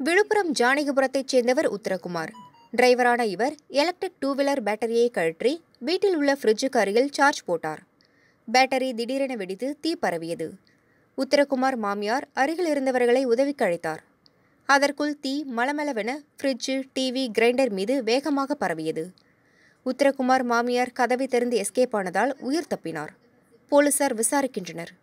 விழுப்புரம் ஜானகிபுரத்தைச் சேர்ந்தவர் உத்தரகுமார். டிரைவரான இவர் electric two wheeler பேட்டரியை கழற்றி வீட்டில் உள்ள ஃப்ரிட்ஜுக்கு அருகில் சார்ஜ் போட்டார். பேட்டரி திடீரென வெடித்து தீ பரவியது. உத்தரகுமார் மாமியார் அருகில் இருந்தவர்களை உதவிக்கு அழைத்தார். அதற்குள் தீ மலமளவென ஃப்ரிட்ஜு டிவி கிரைண்டர் மீது வேகமாக பரவியது. உத்தரகுமார் மாமியார் கதவை திறந்து எஸ்கேப் ஆனதால் உயிர் தப்பினார். போலீசார் விசாரிக்கின்றனர்.